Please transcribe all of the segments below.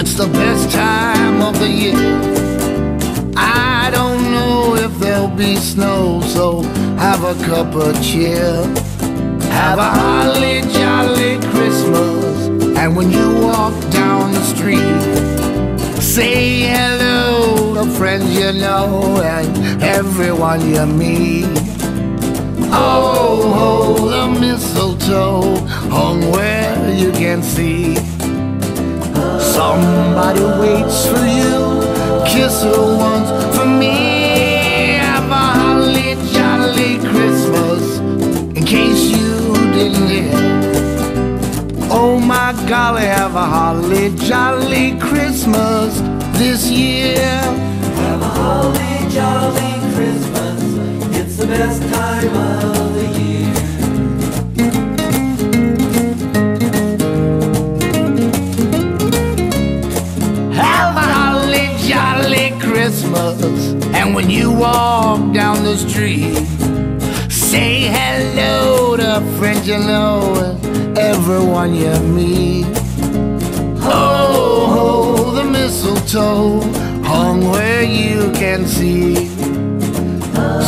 It's the best time of the year. I don't know if there'll be snow, so have a cup of cheer. Have a holly jolly Christmas. And when you walk down the street, say hello to friends you know and everyone you meet. Oh, hold the mistletoe hung where you can see. Somebody waits for you. Kiss her once for me. Have a holly jolly Christmas. In case you didn't hear. Oh my golly, have a holly jolly Christmas this year. Have a holly jolly Christmas. It's the best time of And when you walk down the street, say hello to friends you know and everyone you meet. Oh, oh, the mistletoe hung where you can see.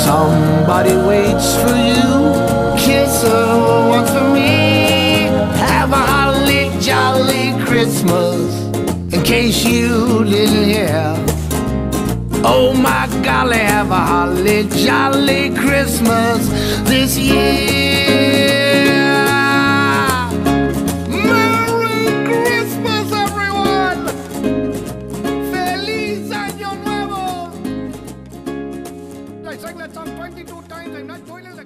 Somebody waits for you. Kiss her once for me. Have a holly jolly Christmas. In case you didn't hear. Oh my golly, have a holly jolly Christmas this year. Merry Christmas, everyone! Feliz Año Nuevo! I sang that song 22 times, I'm not doing it.